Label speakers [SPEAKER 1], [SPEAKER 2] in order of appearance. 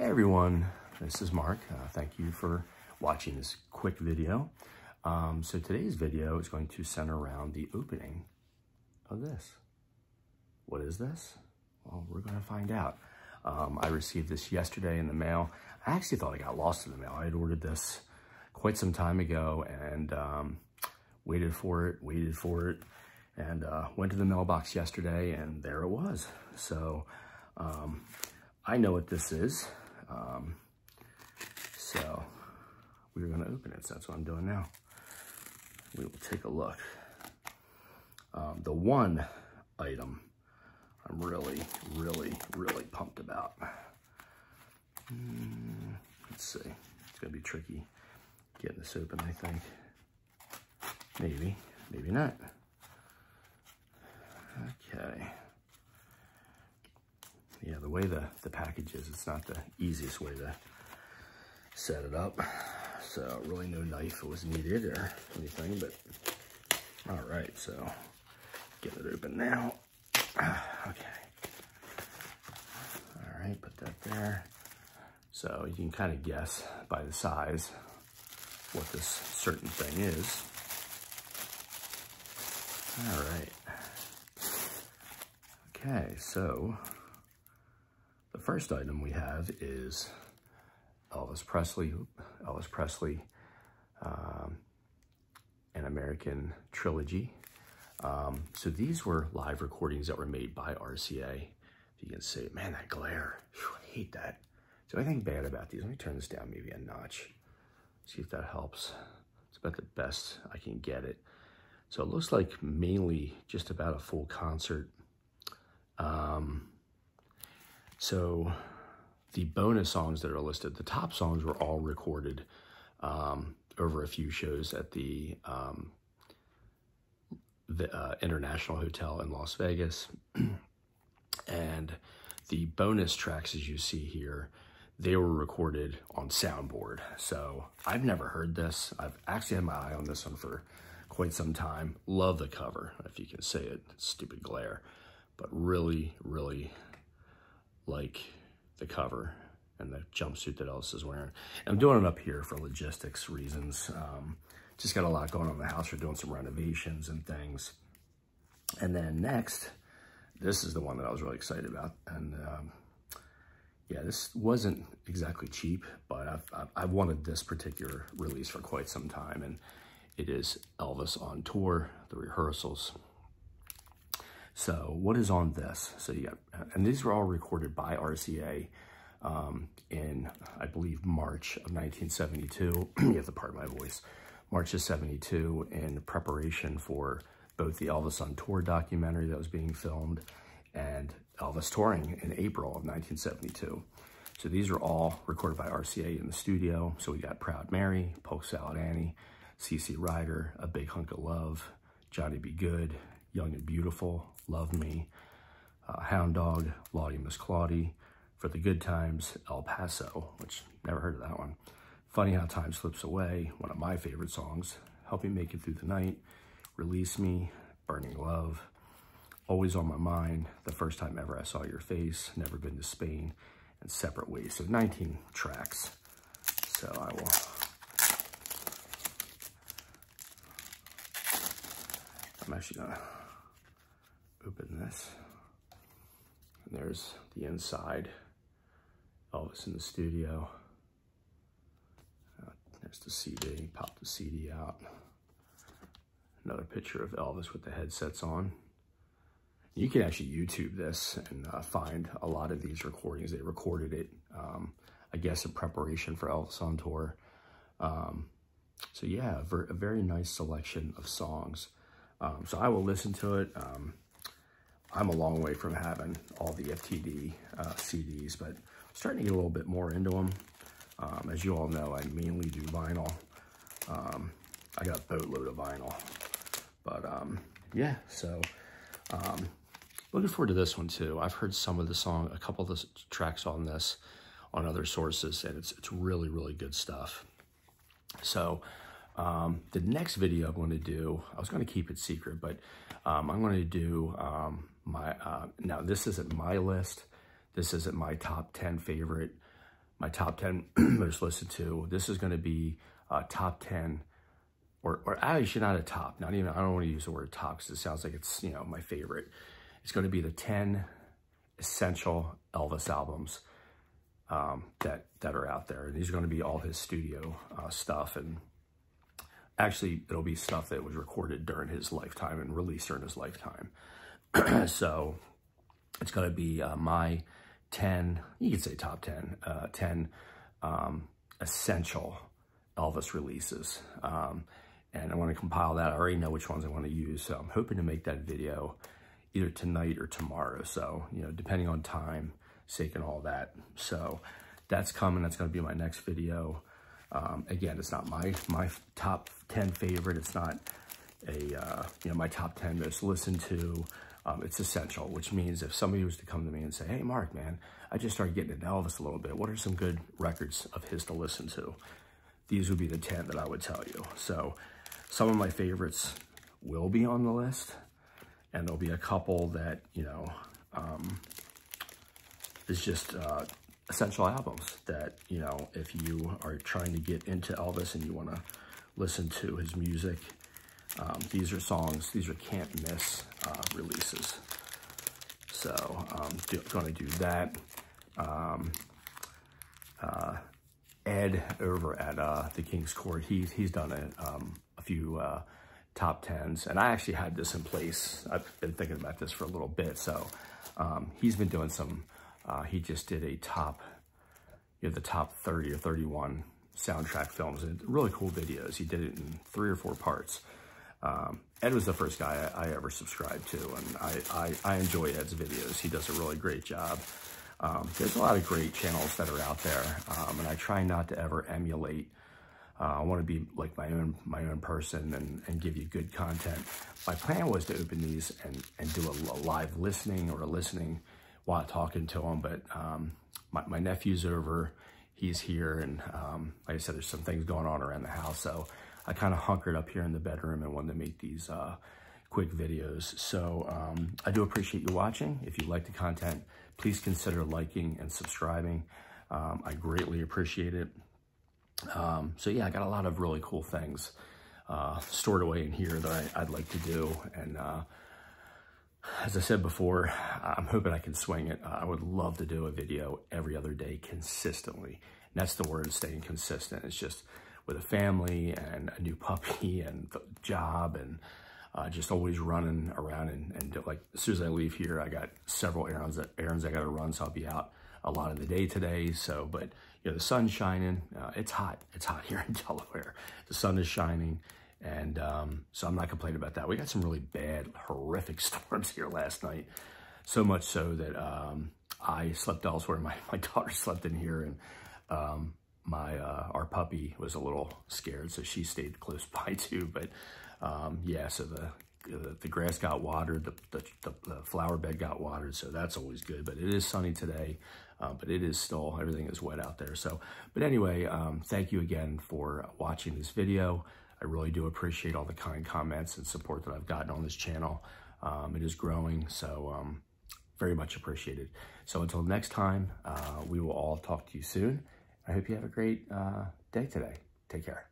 [SPEAKER 1] Hey everyone, this is Mark. Uh, thank you for watching this quick video. Um, so today's video is going to center around the opening of this. What is this? Well, we're going to find out. Um, I received this yesterday in the mail. I actually thought I got lost in the mail. I had ordered this quite some time ago and um, waited for it, waited for it, and uh, went to the mailbox yesterday and there it was. So um, I know what this is. Um, so we're gonna open it. So that's what I'm doing now. We will take a look. Um, the one item I'm really, really, really pumped about. Mm, let's see. It's gonna be tricky getting this open, I think. Maybe, maybe not. Okay. Yeah, the way the, the package is, it's not the easiest way to set it up. So really no knife was needed or anything, but all right, so get it open now. Okay. All right, put that there. So you can kind of guess by the size what this certain thing is. All right. Okay, so first item we have is Elvis Presley, Elvis Presley, um, an American trilogy. Um, so these were live recordings that were made by RCA. If you can see, man, that glare, Whew, I hate that. Is there anything bad about these? Let me turn this down maybe a notch. See if that helps. It's about the best I can get it. So it looks like mainly just about a full concert. Um, so the bonus songs that are listed, the top songs were all recorded um, over a few shows at the, um, the uh, International Hotel in Las Vegas. and the bonus tracks, as you see here, they were recorded on soundboard. So I've never heard this. I've actually had my eye on this one for quite some time. Love the cover, if you can say it, stupid glare. But really, really like the cover and the jumpsuit that Elvis is wearing. I'm doing it up here for logistics reasons. Um, just got a lot going on in the house. We're doing some renovations and things. And then next, this is the one that I was really excited about. And um, yeah, this wasn't exactly cheap, but I've, I've, wanted this particular release for quite some time. And it is Elvis on tour, the rehearsals. So what is on this? So you got, and these were all recorded by RCA um, in, I believe, March of 1972. you have to pardon my voice. March of 72 in preparation for both the Elvis on Tour documentary that was being filmed and Elvis touring in April of 1972. So these are all recorded by RCA in the studio. So we got Proud Mary, Polk Salad Annie, CC Rider, A Big Hunk of Love, Johnny B. Goode, Young and Beautiful, Love Me, uh, Hound Dog, Lawdy Miss Clawdy, For the Good Times, El Paso, which never heard of that one. Funny How Time Slips Away, one of my favorite songs, Help Me Make It Through the Night, Release Me, Burning Love, Always on My Mind, The First Time Ever I Saw Your Face, Never Been to Spain, and Separate Ways. So 19 tracks. So I will I'm actually gonna open this. And there's the inside. Elvis in the studio. Uh, there's the CD, pop the CD out. Another picture of Elvis with the headsets on. You can actually YouTube this and uh, find a lot of these recordings. They recorded it, um, I guess, in preparation for Elvis on tour. Um, so yeah, a very nice selection of songs. Um, so I will listen to it. Um, I'm a long way from having all the FTD uh, CDs, but I'm starting to get a little bit more into them. Um, as you all know, I mainly do vinyl. Um, I got a boatload of vinyl. But um, yeah, so um, looking forward to this one too. I've heard some of the song, a couple of the tracks on this on other sources, and it's, it's really, really good stuff. So um, the next video I'm going to do, I was going to keep it secret, but um, I'm going to do um, my, uh, now this isn't my list. This isn't my top 10 favorite my top 10 most listened to. This is going to be uh, top 10 or, or actually not a top, not even, I don't want to use the word top because it sounds like it's, you know, my favorite. It's going to be the 10 essential Elvis albums um, that, that are out there. And these are going to be all his studio uh, stuff. And actually, it'll be stuff that was recorded during his lifetime and released during his lifetime. so it's going to be uh, my 10, you could say top 10, uh, 10 um, essential Elvis releases. Um, and I want to compile that. I already know which ones I want to use. So I'm hoping to make that video either tonight or tomorrow. So, you know, depending on time, sake and all that. So that's coming. That's going to be my next video. Um, again, it's not my, my top 10 favorite. It's not a, uh, you know, my top 10 most listened to. Um, it's essential, which means if somebody was to come to me and say, hey, Mark, man, I just started getting into Elvis a little bit. What are some good records of his to listen to? These would be the 10 that I would tell you. So some of my favorites will be on the list, and there'll be a couple that, you know, um, is just uh, essential albums that, you know, if you are trying to get into Elvis and you want to listen to his music, um, these are songs, these are can't miss uh, releases. So I'm um, going to do that. Um, uh, Ed over at uh, the King's Court, he, he's done a, um, a few uh, top tens, and I actually had this in place. I've been thinking about this for a little bit, so um, he's been doing some, uh, he just did a top, you know, the top 30 or 31 soundtrack films, and really cool videos. He did it in three or four parts. Um, Ed was the first guy I, I, ever subscribed to, and I, I, I enjoy Ed's videos. He does a really great job. Um, there's a lot of great channels that are out there, um, and I try not to ever emulate. Uh, I want to be like my own my own person and, and give you good content. My plan was to open these and, and do a, a live listening or a listening while talking to them, but um, my, my, nephew's over, he's here, and um, like I said, there's some things going on around the house, so I kind of hunkered up here in the bedroom and wanted to make these uh, quick videos. So um, I do appreciate you watching. If you like the content, please consider liking and subscribing. Um, I greatly appreciate it. Um, so yeah, I got a lot of really cool things uh, stored away in here that I, would like to do. And uh, as I said before, I'm hoping I can swing it. I would love to do a video every other day consistently. And that's the word, staying consistent. It's just with a family and a new puppy and the job and uh, just always running around and, and like as soon as I leave here, I got several errands that errands I got to run, so I'll be out a lot of the day today. So, but you know, the sun's shining. Uh, it's hot. It's hot here in Delaware. The sun is shining, and um, so I'm not complaining about that. We got some really bad, horrific storms here last night. So much so that um, I slept elsewhere. My my daughter slept in here, and um, my uh, our puppy was a little scared, so she stayed close by too. But um, yeah, so the, the, the grass got watered, the, the, the, flower bed got watered, so that's always good. But it is sunny today, uh, but it is still, everything is wet out there. So, but anyway, um, thank you again for watching this video. I really do appreciate all the kind comments and support that I've gotten on this channel. Um, it is growing, so um, very much appreciated. So until next time, uh, we will all talk to you soon. I hope you have a great uh, day today. Take care.